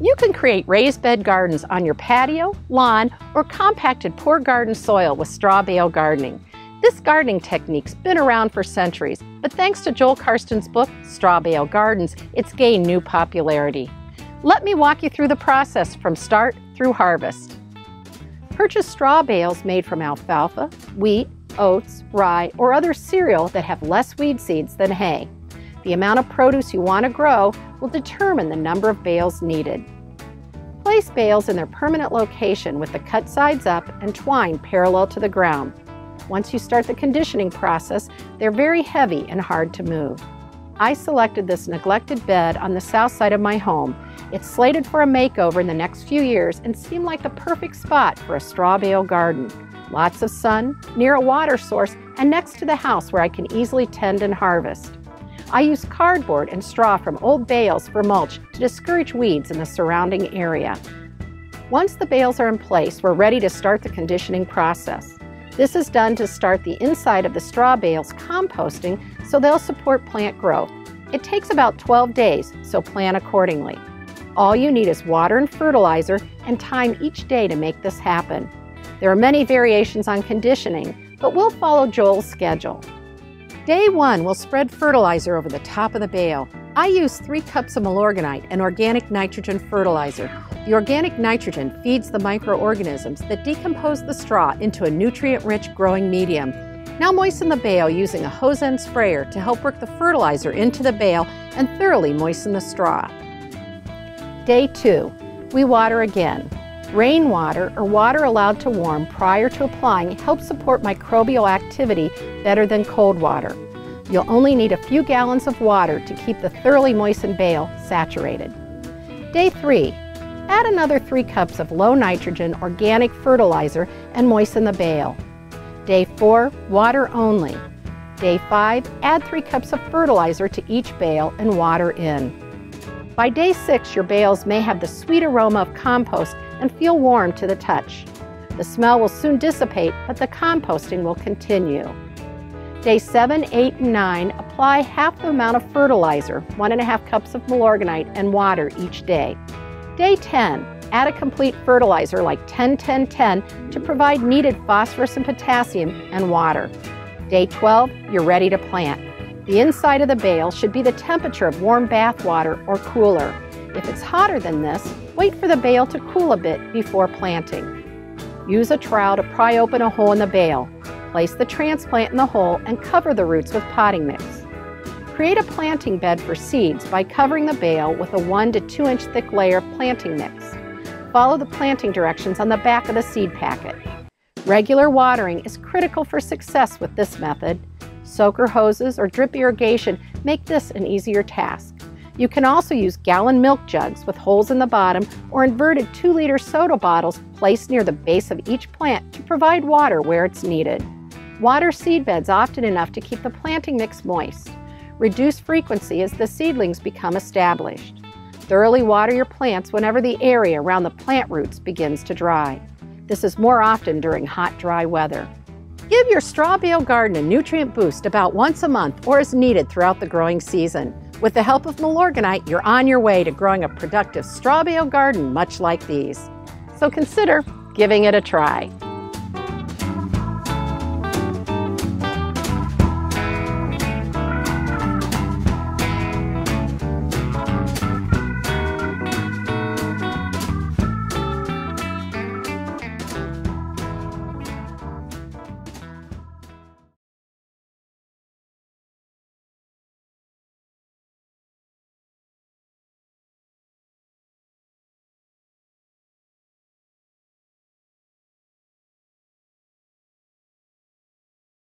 You can create raised bed gardens on your patio, lawn, or compacted poor garden soil with straw bale gardening. This gardening technique's been around for centuries, but thanks to Joel Karsten's book, Straw Bale Gardens, it's gained new popularity. Let me walk you through the process from start through harvest. Purchase straw bales made from alfalfa, wheat, oats, rye, or other cereal that have less weed seeds than hay. The amount of produce you want to grow will determine the number of bales needed. Place bales in their permanent location with the cut sides up and twine parallel to the ground. Once you start the conditioning process, they're very heavy and hard to move. I selected this neglected bed on the south side of my home. It's slated for a makeover in the next few years and seemed like the perfect spot for a straw bale garden. Lots of sun, near a water source, and next to the house where I can easily tend and harvest. I use cardboard and straw from old bales for mulch to discourage weeds in the surrounding area. Once the bales are in place, we're ready to start the conditioning process. This is done to start the inside of the straw bales composting so they'll support plant growth. It takes about 12 days, so plan accordingly. All you need is water and fertilizer and time each day to make this happen. There are many variations on conditioning, but we'll follow Joel's schedule. Day one, we'll spread fertilizer over the top of the bale. I use three cups of Milorganite, an organic nitrogen fertilizer. The organic nitrogen feeds the microorganisms that decompose the straw into a nutrient-rich growing medium. Now moisten the bale using a hose end sprayer to help work the fertilizer into the bale and thoroughly moisten the straw. Day two, we water again. Rainwater or water allowed to warm prior to applying helps support microbial activity better than cold water. You'll only need a few gallons of water to keep the thoroughly moistened bale saturated. Day 3. Add another 3 cups of low nitrogen organic fertilizer and moisten the bale. Day 4. Water only. Day 5. Add 3 cups of fertilizer to each bale and water in. By day 6, your bales may have the sweet aroma of compost and feel warm to the touch. The smell will soon dissipate, but the composting will continue. Day 7, 8, and 9, apply half the amount of fertilizer, 1.5 cups of Milorganite, and water each day. Day 10, add a complete fertilizer like 10 10 10 to provide needed phosphorus and potassium and water. Day 12, you're ready to plant. The inside of the bale should be the temperature of warm bath water or cooler. If it's hotter than this, wait for the bale to cool a bit before planting. Use a trowel to pry open a hole in the bale. Place the transplant in the hole and cover the roots with potting mix. Create a planting bed for seeds by covering the bale with a 1 to 2 inch thick layer of planting mix. Follow the planting directions on the back of the seed packet. Regular watering is critical for success with this method. Soaker hoses or drip irrigation make this an easier task. You can also use gallon milk jugs with holes in the bottom or inverted 2 liter soda bottles placed near the base of each plant to provide water where it's needed. Water seed beds often enough to keep the planting mix moist. Reduce frequency as the seedlings become established. Thoroughly water your plants whenever the area around the plant roots begins to dry. This is more often during hot, dry weather. Give your straw bale garden a nutrient boost about once a month or as needed throughout the growing season. With the help of Milorganite, you're on your way to growing a productive straw bale garden much like these. So consider giving it a try.